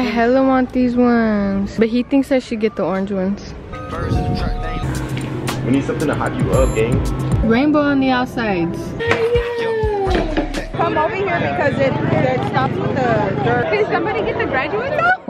I hella want these ones. But he thinks I should get the orange ones. We need something to hype you up, gang. Rainbow on the outsides. Come over here because it, it stops with the dirt. Can somebody get the graduate though?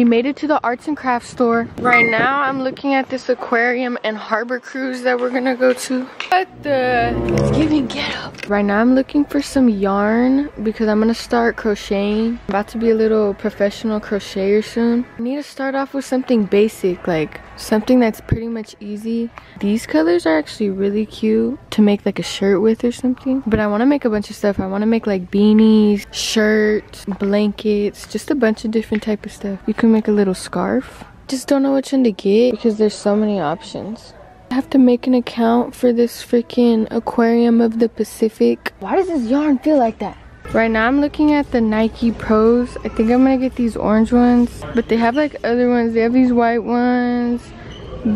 We made it to the arts and crafts store. Right now, I'm looking at this aquarium and harbor cruise that we're gonna go to. What the? It's giving get up. Right now, I'm looking for some yarn because I'm gonna start crocheting. I'm about to be a little professional crocheter soon. I need to start off with something basic, like something that's pretty much easy. These colors are actually really cute to make like a shirt with or something. But I wanna make a bunch of stuff. I wanna make like beanies, shirts, blankets, just a bunch of different type of stuff. You can make a little scarf. Just don't know which one to get because there's so many options. I have to make an account for this freaking aquarium of the Pacific. Why does this yarn feel like that? Right now I'm looking at the Nike Pros. I think I'm gonna get these orange ones. But they have like other ones. They have these white ones.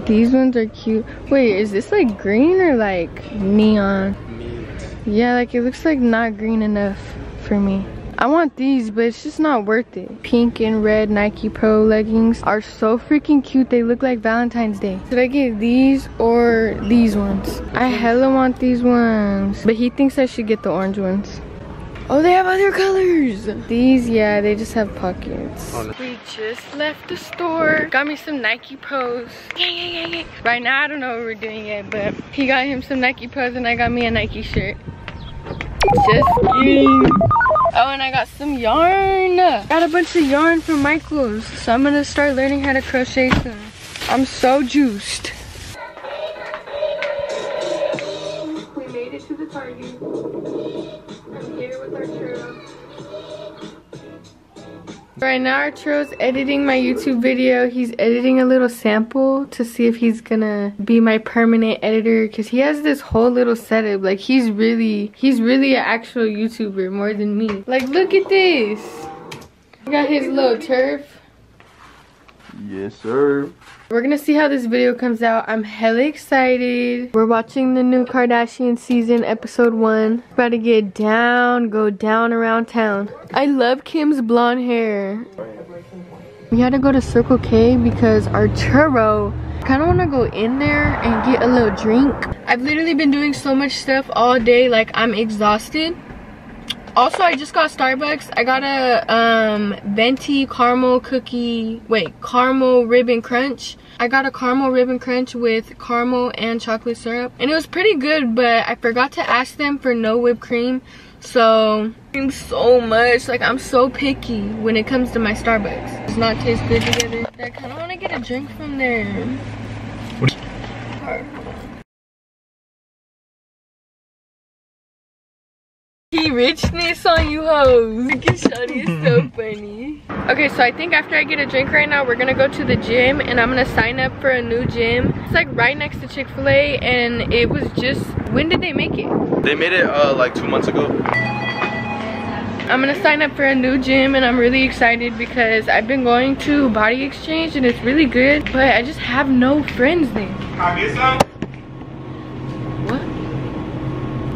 These ones are cute. Wait, is this like green or like neon? Yeah, like it looks like not green enough for me. I want these, but it's just not worth it. Pink and red Nike Pro leggings are so freaking cute. They look like Valentine's Day. Should I get these or these ones? I hella want these ones. But he thinks I should get the orange ones. Oh, they have other colors. These, yeah, they just have pockets. Oh, we just left the store. Got me some Nike Pros. Yeah, yeah, yeah, yeah. Right now, I don't know what we're doing yet, but he got him some Nike Pros and I got me a Nike shirt. Just kidding. Oh, and I got some yarn. Got a bunch of yarn from Michaels. So I'm gonna start learning how to crochet soon. I'm so juiced. Right now Arturo's editing my YouTube video. He's editing a little sample to see if he's gonna be my permanent editor because he has this whole little setup. Like he's really, he's really an actual YouTuber more than me. Like look at this. He got his little turf. Yes, sir. We're gonna see how this video comes out. I'm hella excited. We're watching the new Kardashian season, episode one. About to get down, go down around town. I love Kim's blonde hair. We had to go to Circle K because Arturo kind of want to go in there and get a little drink. I've literally been doing so much stuff all day, like I'm exhausted. Also, I just got Starbucks. I got a um, venti caramel cookie, wait, caramel ribbon crunch. I got a caramel ribbon crunch with caramel and chocolate syrup. And it was pretty good, but I forgot to ask them for no whipped cream. So, so much. Like, I'm so picky when it comes to my Starbucks. Does not taste good together. I kind of want to get a drink from there. He richness on you hoes. Look at Shawty, it's so funny. Okay, so I think after I get a drink right now, we're gonna go to the gym and I'm gonna sign up for a new gym. It's like right next to Chick-fil-A and it was just, when did they make it? They made it uh, like two months ago. I'm gonna sign up for a new gym and I'm really excited because I've been going to Body Exchange and it's really good, but I just have no friends there. What?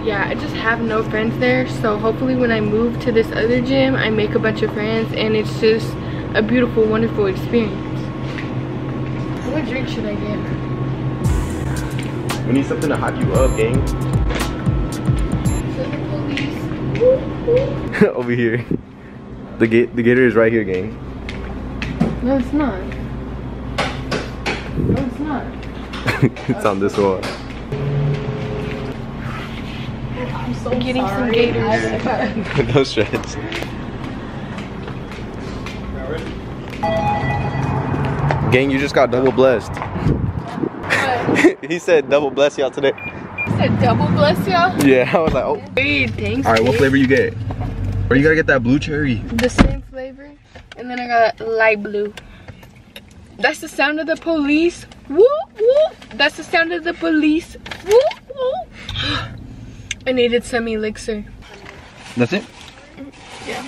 Yeah, I just have no friends there. So hopefully when I move to this other gym, I make a bunch of friends and it's just a beautiful, wonderful experience. What drink should I get? We need something to hype you up, gang. So the police. Woo, woo. Over here. The gate, the gator is right here, gang. No, it's not. No, it's not. it's on this wall. I'm getting some gators. no stress. Gang, you just got double blessed. he said double bless y'all today. He said double bless y'all. Yeah, I was like, oh. Hey, thanks. All right, what flavor you get? Or you gotta get that blue cherry. The same flavor. And then I got light blue. That's the sound of the police. Woo woo. That's the sound of the police. Woo woo. I needed some elixir. That's it? Yeah.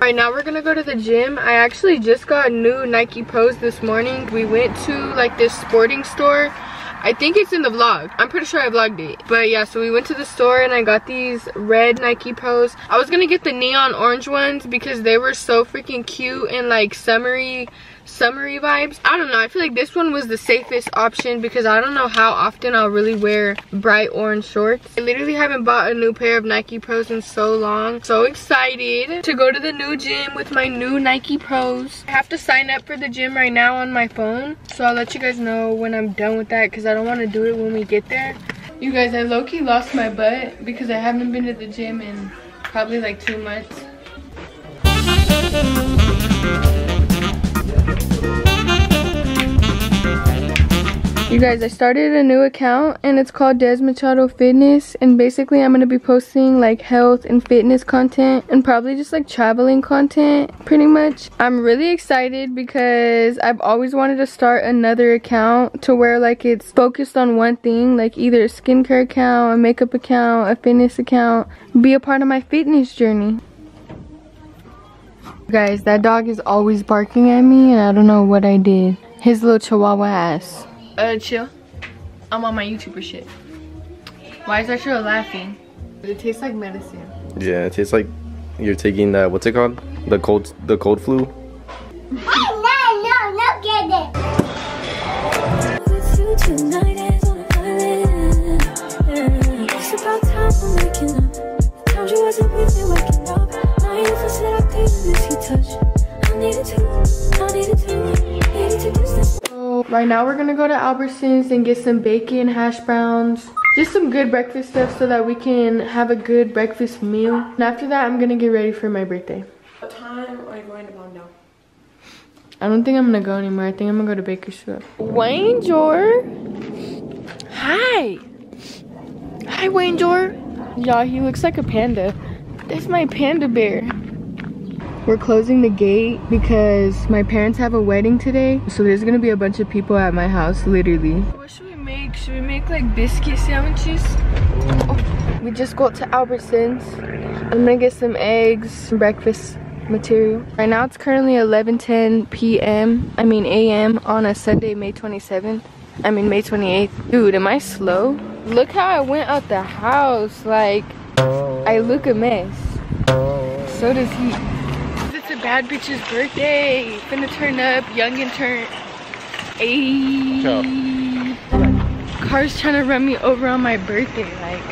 Right now we're gonna go to the gym. I actually just got new Nike Pros this morning. We went to like this sporting store. I think it's in the vlog. I'm pretty sure I vlogged it. But yeah, so we went to the store and I got these red Nike Pros. I was gonna get the neon orange ones because they were so freaking cute and like summery summery vibes. I don't know. I feel like this one was the safest option because I don't know how often I'll really wear bright orange shorts. I literally haven't bought a new pair of Nike Pros in so long. So excited to go to the new gym with my new Nike Pros. I have to sign up for the gym right now on my phone. So I'll let you guys know when I'm done with that because I don't want to do it when we get there. You guys, I low-key lost my butt because I haven't been to the gym in probably like two months. You guys, I started a new account and it's called Dez Machado Fitness and basically I'm going to be posting like health and fitness content and probably just like traveling content pretty much. I'm really excited because I've always wanted to start another account to where like it's focused on one thing like either a skincare account, a makeup account, a fitness account, be a part of my fitness journey. Guys, that dog is always barking at me and I don't know what I did. His little chihuahua ass. Uh, chill. I'm on my YouTuber shit. Why is that Archer laughing? It tastes like medicine. Yeah, it tastes like you're taking that. What's it called? The cold, the cold flu. right now we're gonna go to Albertsons and get some bacon, hash browns, just some good breakfast stuff so that we can have a good breakfast meal. And after that, I'm gonna get ready for my birthday. What time are you going to Mondo? I don't think I'm gonna go anymore. I think I'm gonna go to Bakersfield. Wayne Jor. Hi. Hi, Wayne Jor. Y'all, he looks like a panda. That's my panda bear. We're closing the gate because my parents have a wedding today. So there's gonna be a bunch of people at my house, literally. What should we make? Should we make like biscuit sandwiches? Oh, we just got to Albertsons. I'm gonna get some eggs, some breakfast material. Right now it's currently 11:10 p.m. I mean a.m. on a Sunday, May 27th. I mean May 28th. Dude, am I slow? Look how I went out the house. Like I look a mess. So does he. It's a bad bitch's birthday. Finna turn up, young and turn 80. Car's trying to run me over on my birthday. Like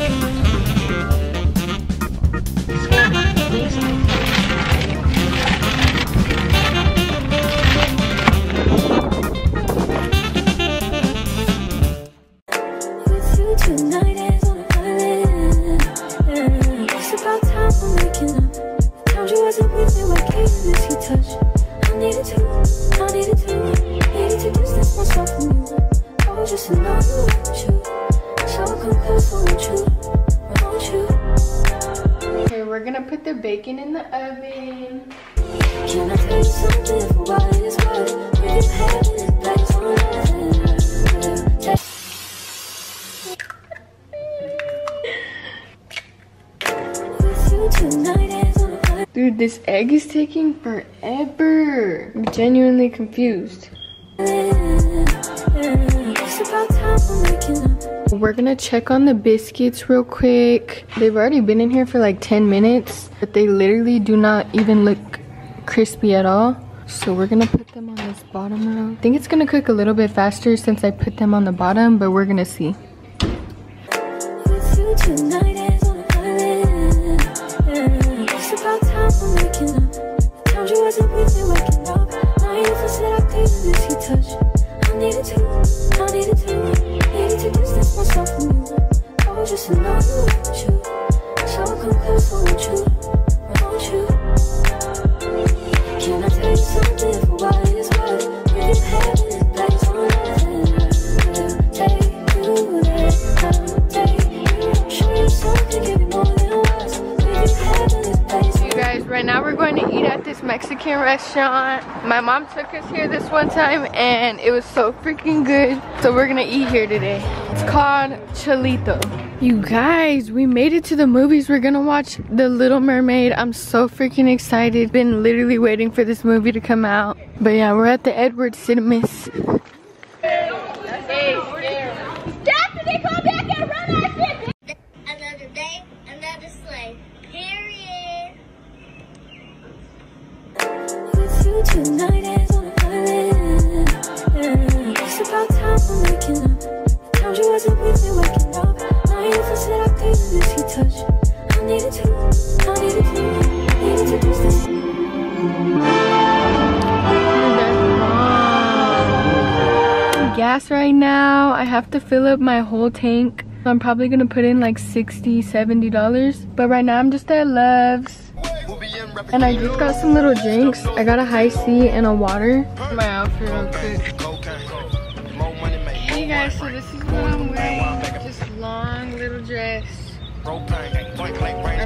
With Dude, this egg is taking forever. I'm genuinely confused. We're gonna check on the biscuits real quick. They've already been in here for like 10 minutes, but they literally do not even look crispy at all. So we're gonna put them on this bottom row. I think it's gonna cook a little bit faster since I put them on the bottom, but we're gonna see. Mexican restaurant. My mom took us here this one time and it was so freaking good. So we're gonna eat here today. It's called Cholito. You guys, we made it to the movies. We're gonna watch The Little Mermaid. I'm so freaking excited. Been literally waiting for this movie to come out. But yeah, we're at the Edward Cinemas. Another day, another sleigh. Period. With you tonight gas right now. I have to fill up my whole tank. I'm probably gonna put in like 60 70 dollars. But right now I'm just at Love's. And I just got some little drinks. I got a Hi-C and a water. My outfit real quick. Hey guys, so this is what I'm wearing. Just long little dress. I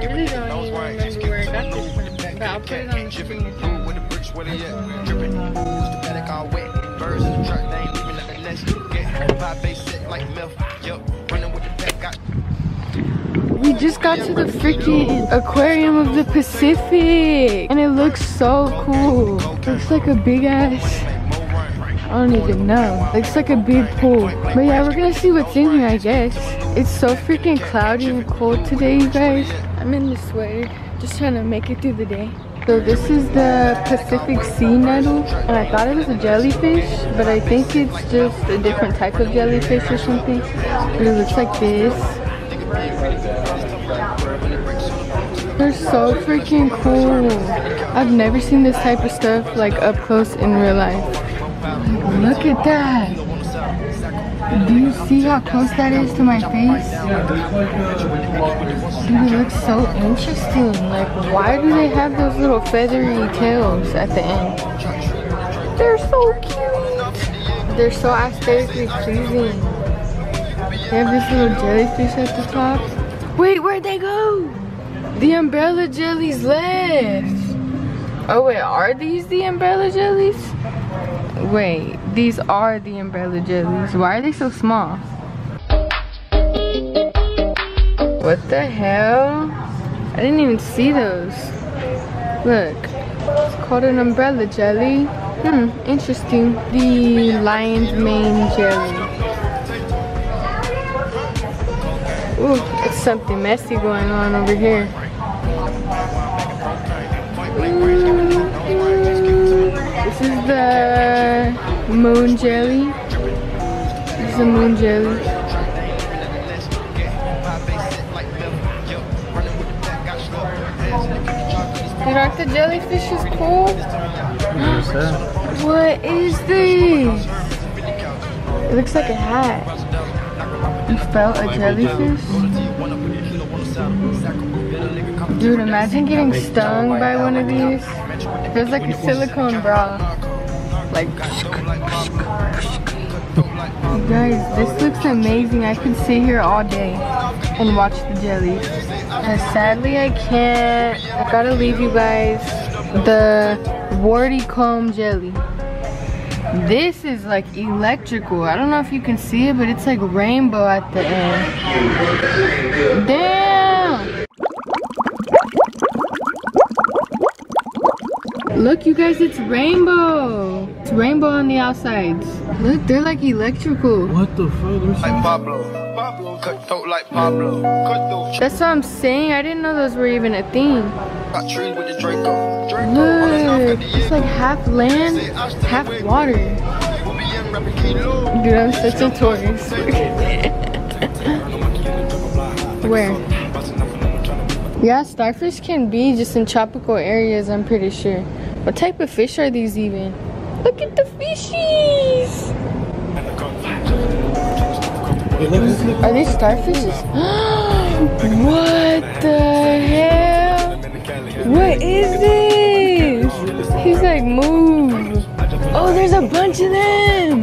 really don't even remember where I got this but I'll put it on the screen. We just got to the freaking aquarium of the Pacific and it looks so cool. Looks like a big ass, I don't even know. Looks like a big pool. But yeah, we're gonna see what's in here, I guess. It's so freaking cloudy and cold today, you guys. I'm in the sweater, just trying to make it through the day. So this is the Pacific sea nettle, and I thought it was a jellyfish, but I think it's just a different type of jellyfish or something. But it looks like this. They're so freaking cool. I've never seen this type of stuff like up close in real life. Look at that. Do you see how close that is to my face? Dude, it looks so interesting. Like, why do they have those little feathery tails at the end? They're so cute. They're so aesthetically pleasing. They have this little jellyfish at the top. Wait, where'd they go? The umbrella jellies left. Oh wait, are these the umbrella jellies? Wait, these are the umbrella jellies. Why are they so small? What the hell? I didn't even see those. Look, it's called an umbrella jelly. Hmm, interesting. The lion's mane jelly. Ooh, it's something messy going on over here. This is the moon jelly. This is a moon jelly. Dude, aren't the jellyfishes cool? What is this? It looks like a hat. You felt a jellyfish? Dude, imagine getting stung by one of these. It feels like a silicone bra. Like, guys, this looks amazing. I could sit here all day and watch the jelly. And sadly, I can't. I gotta leave you guys the warty comb jelly. This is like electrical. I don't know if you can see it, but it's like rainbow at the end. Damn! Look, you guys, it's rainbow. It's rainbow on the outsides. Look, they're like electrical. What the fuck? Let me like Pablo. Pablo cut throat like Pablo. Cut That's what I'm saying. I didn't know those were even a thing. got trees with the Draco. Draco. Look, it's like half land, half water. Dude, I'm such a tourist. Where? Yeah, starfish can be just in tropical areas, I'm pretty sure. What type of fish are these even? Look at the fishies! Are these starfishes? what the hell? What is this? He's like, move. Oh, there's a bunch of them.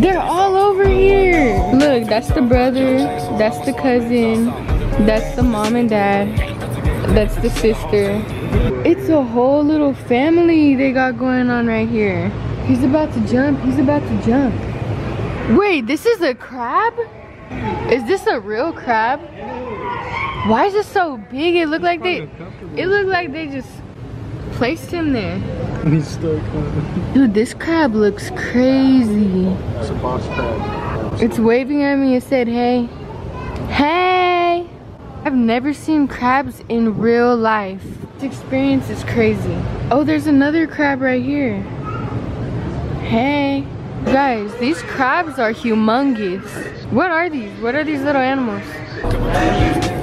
They're all over here. Look, that's the brother. That's the cousin. That's the mom and dad. That's the sister. It's a whole little family they got going on right here. He's about to jump. He's about to jump. Wait, this is a crab? Is this a real crab? Why is it so big? It looked like they it looked like they just placed him there. He's stuck. Dude, this crab looks crazy. It's a boss crab. It's waving at me. It said, hey. Hey! I've never seen crabs in real life. Experience is crazy. Oh, there's another crab right here. Hey. Guys, these crabs are humongous. What are these? What are these little animals?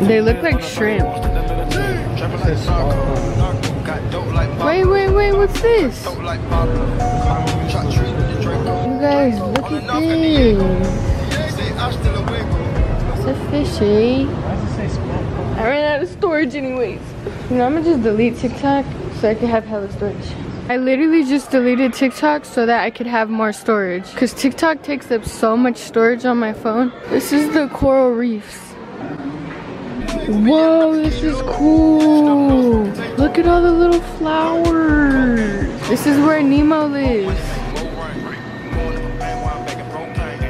They look like shrimp. Wait, wait, wait, what's this? You guys, look at this. It's a fishy. Eh? I ran out of storage anyways. You know, I'm gonna just delete TikTok so I can have hella storage. I literally just deleted TikTok so that I could have more storage. Cause TikTok takes up so much storage on my phone. This is the coral reefs. Whoa, this is cool. Look at all the little flowers. This is where Nemo lives.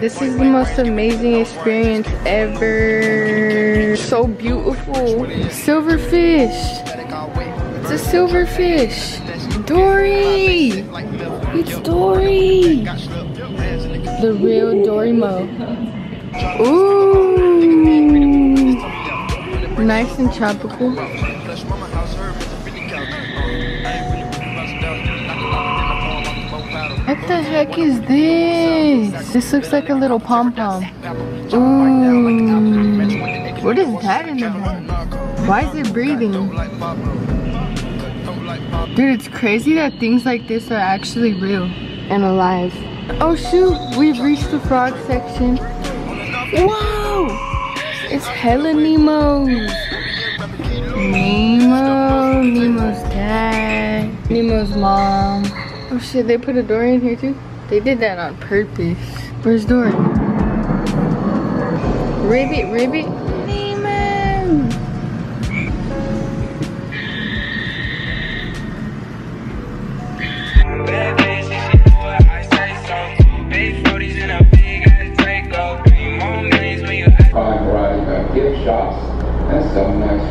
This is the most amazing experience ever. So beautiful. Silverfish. It's a silverfish. Dory. It's Dory. The real Dorimo. Ooh. Nice and tropical. What the heck is this? This looks like a little pom-pom. Ooh. What is that in the back? Why is it breathing? Dude, it's crazy that things like this are actually real and alive. Oh shoot, we've reached the frog section. Whoa! It's hella Nemo's. Nemo, Nemo's dad, Nemo's mom. Oh shit, they put a door in here too? They did that on purpose. Where's Dory? Ribbit, ribbit. Nemo! Bad bitch, and she do what I say so. Two big 40s and a big ass Draco. Three more millions when you ask Prime Variety got gift shops and some nice.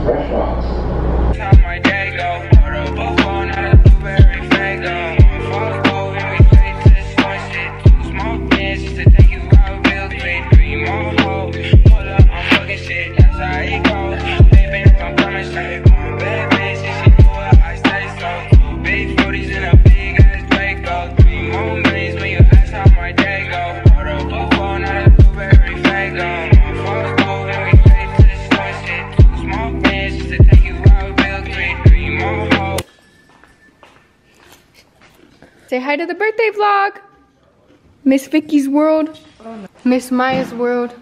Hi to the birthday vlog. Miss Vicky's world. Miss Maya's world.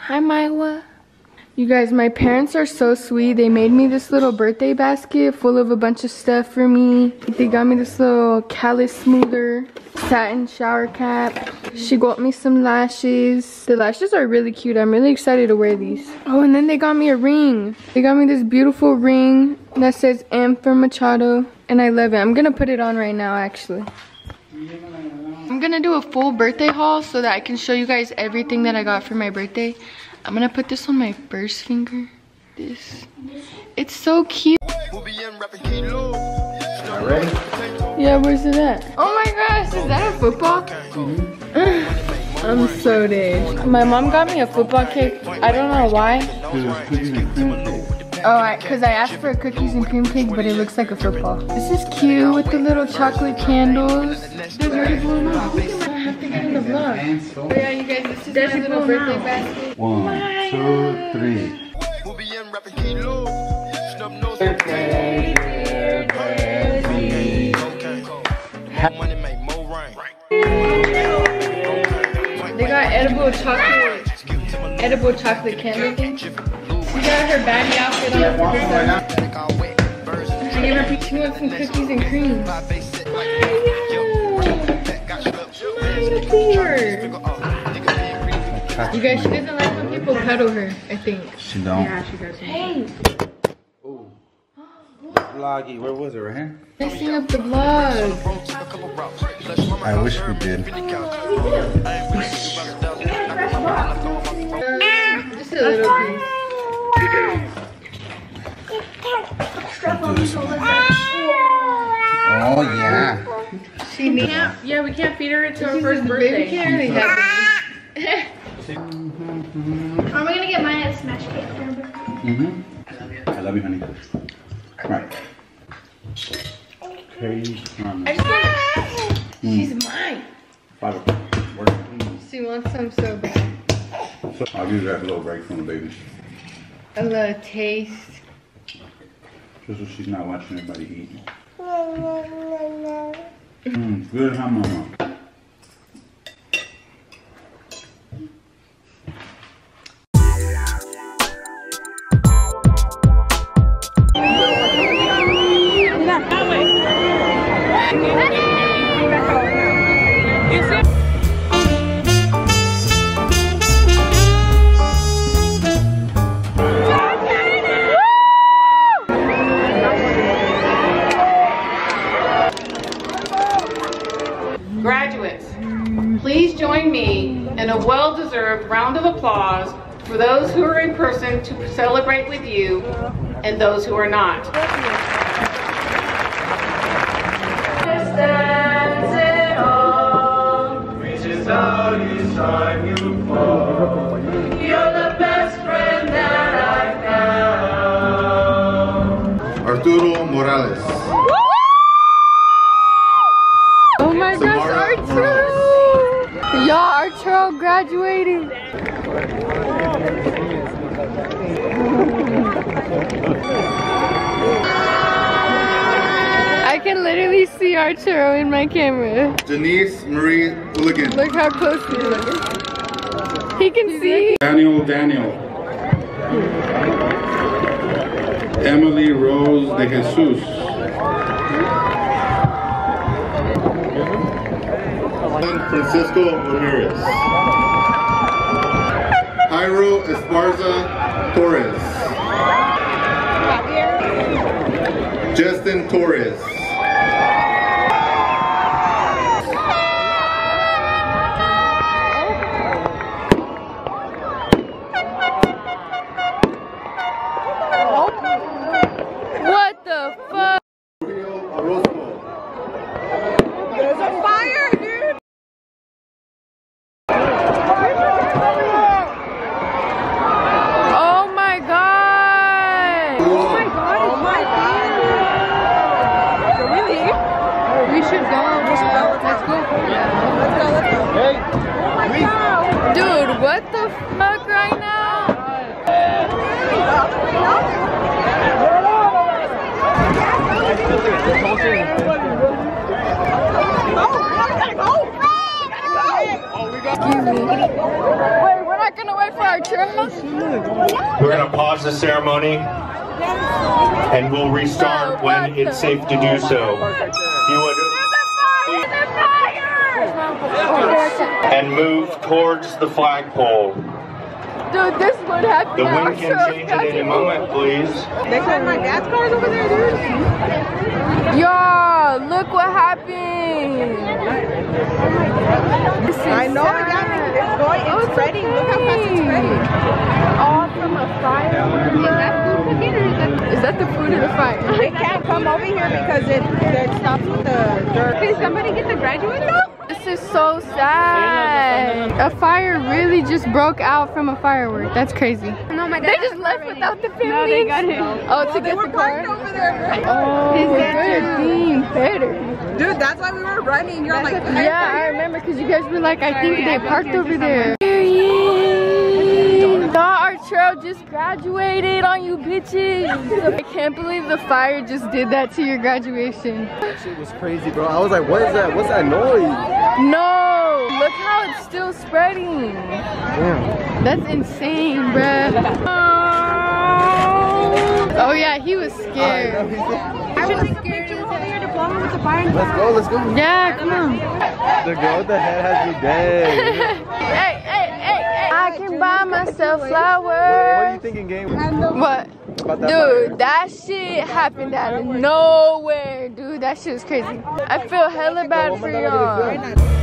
Hi Maya. You guys, my parents are so sweet. They made me this little birthday basket full of a bunch of stuff for me. They got me this little callus smoother, satin shower cap. She got me some lashes. The lashes are really cute. I'm really excited to wear these. Oh, and then they got me a ring. They got me this beautiful ring that says M for Machado. And I love it. I'm gonna put it on right now, actually. I'm gonna do a full birthday haul so that I can show you guys everything that I got for my birthday. I'm gonna put this on my first finger. This. It's so cute. Yeah, where's it at? Oh my gosh, is that a football? I'm so dead. My mom got me a football cake. I don't know why. Oh, I, cause I asked for a cookies and cream cake, but it looks like a football. This is cute with the little chocolate candles. There's already blown out. I have to get in the vlog. Oh yeah, you guys, this is my little birthday basket. One, two, three. They got edible chocolate, edible chocolate candy thing. She got her baggy outfit on for herself. I gave her she wants some cookies and cream. You guys, she doesn't like when people cuddle her, I think. She don't. Hey! vloggy. Where was it? Right here? Messing up the vlog. I wish we did. Just a little piece. Oh yeah. She needs. Yeah, we can't feed her until her first birthday. Baby can't really have Are we gonna get mine a smash cake for her birthday? Mm-hmm. I love you, honey. Right. Crazy. Um, She's mine. five o'clock. Work. She wants some so bad. So I'll give that a little break from the baby. A little taste. Just so she's not watching everybody eat. Mm, good, huh, mama? Graduates, and those who are not. You're the best friend that I have. Arturo Morales. Oh my Samara gosh, Arturo! Y'all, Arturo graduated. I can literally see Arturo in my camera. Denise Marie Hooligan. Look how close he is. He can see. Daniel Daniel. Emily Rose de Jesus. Francisco Ramirez. Jairo Esparza Torres. Justin Torres. What the fuck? Orozco. There's a fire, dude! Oh my god! Oh my god! Can we leave? We should go. Let's go. Let's go. Let's go, let's go. Oh my god! Dude, what fuck right now? Wait, we're not gonna wait for our turn? We're going to pause the ceremony and we'll restart when it's safe to do so. You would and move towards the flagpole. Dude, this would happen. The wind can change at any moment, please. They said my dad's car's over there, dude. Y'all, look what happened. This is I know, sad. yeah, it's going, Oh, it's spreading. Look how fast it's okay. spreading. All from a fire. Is that the food or the fire? They can't come over here because it, it stops with the dirt. Can somebody get the graduate though? This is so sad. A fire really just broke out from a firework. That's crazy. No, my They just left without the family. No, they got it. Oh, to They get the car? parked over there. Oh, they're better. Dude, that's why we were running. You're like, Yeah, I remember because you guys were like, I think they parked over there. Y'all, trail just graduated on you bitches. I can't believe the fire just did that to your graduation. That shit was crazy, bro. I was like, what is that? What's that noise? No, look how it's still spreading. Damn. That's insane, bruh. Oh, oh yeah, he was scared. I was scared over here to blow with the fire. Let's go, let's go. Yeah, come on. The girl with the head has you dead. hey, hey, hey, hey. I can buy myself what, what are you thinking, game? What? Dude, that shit happened out of nowhere, dude. That shit was crazy. I feel hella bad for y'all.